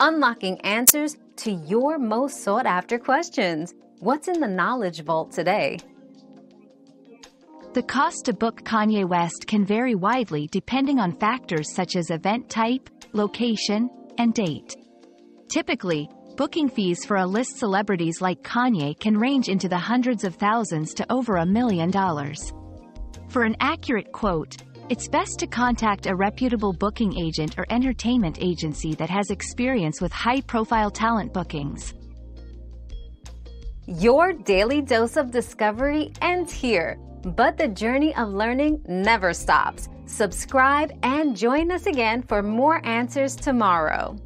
unlocking answers to your most sought after questions. What's in the Knowledge Vault today? The cost to book Kanye West can vary widely depending on factors such as event type, location, and date. Typically, booking fees for A-list celebrities like Kanye can range into the hundreds of thousands to over a million dollars. For an accurate quote, it's best to contact a reputable booking agent or entertainment agency that has experience with high-profile talent bookings. Your daily dose of discovery ends here. But the journey of learning never stops. Subscribe and join us again for more answers tomorrow.